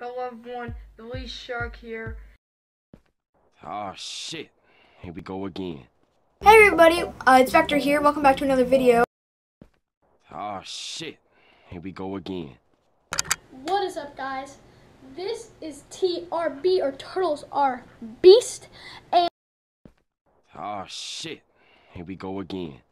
Hello everyone, the least Shark here. Oh shit. Here we go again. Hey everybody, uh, it's Vector here. Welcome back to another video. Oh shit. Here we go again. What is up, guys? This is TRB, or Turtles Are Beast, and Oh shit. Here we go again.